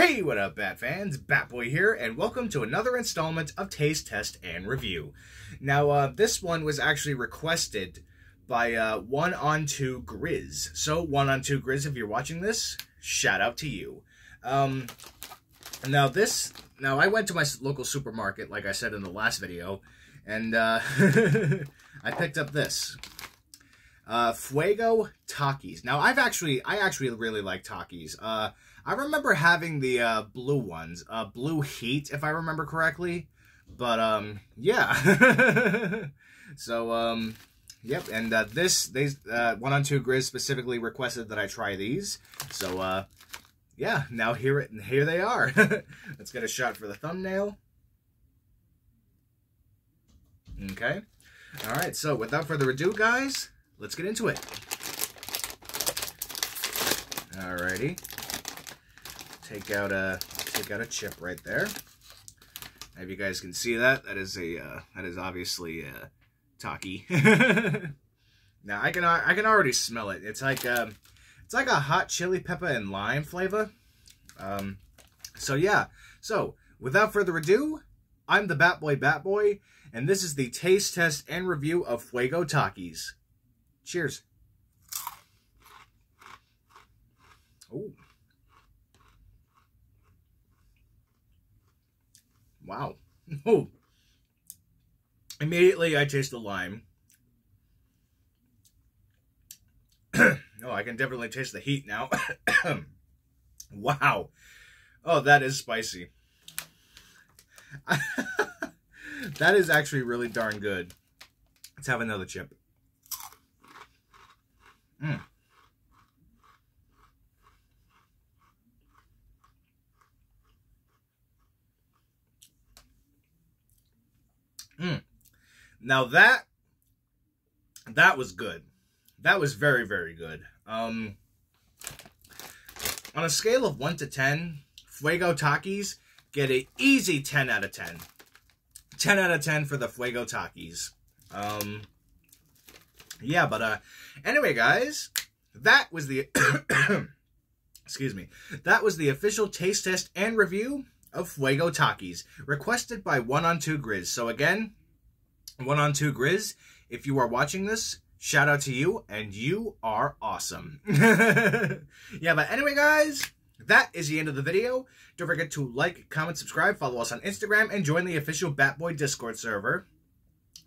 Hey, what up, Bat fans? Batboy here, and welcome to another installment of Taste, Test, and Review. Now, uh, this one was actually requested by uh, One on Two Grizz. So, One on Two Grizz, if you're watching this, shout out to you. Um, now, this, now I went to my local supermarket, like I said in the last video, and uh, I picked up this. Uh, Fuego Takis. Now, I've actually, I actually really like Takis. Uh, I remember having the uh, blue ones, uh, Blue Heat, if I remember correctly. But, um, yeah. so, um, yep, and uh, this, they, uh, One on Two Grizz specifically requested that I try these. So, uh, yeah, now here, it, and here they are. Let's get a shot for the thumbnail. Okay. All right, so without further ado, guys, let's get into it. Alrighty. Take out a take out a chip right there. If you guys can see that, that is a uh, that is obviously a Taki. now I can I can already smell it. It's like um, it's like a hot chili pepper and lime flavor. Um, so yeah. So without further ado, I'm the Batboy Batboy, and this is the taste test and review of Fuego Takis. Cheers. Oh. Wow. Oh. Immediately I taste the lime. oh, I can definitely taste the heat now. wow. Oh, that is spicy. that is actually really darn good. Let's have another chip. Mm. Mm. Now that that was good. That was very very good. Um, on a scale of one to ten, Fuego Takis get an easy ten out of ten. Ten out of ten for the Fuego Takis. Um, yeah, but uh, anyway, guys, that was the excuse me. That was the official taste test and review of Fuego Takis, requested by One on Two Grizz. So again, One on Two Grizz, if you are watching this, shout out to you, and you are awesome. yeah, but anyway, guys, that is the end of the video. Don't forget to like, comment, subscribe, follow us on Instagram, and join the official Batboy Discord server.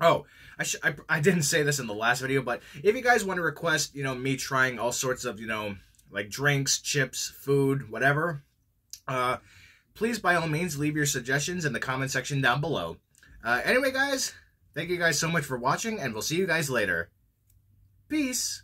Oh, I, I, I didn't say this in the last video, but if you guys want to request, you know, me trying all sorts of, you know, like drinks, chips, food, whatever, uh, please, by all means, leave your suggestions in the comment section down below. Uh, anyway, guys, thank you guys so much for watching, and we'll see you guys later. Peace.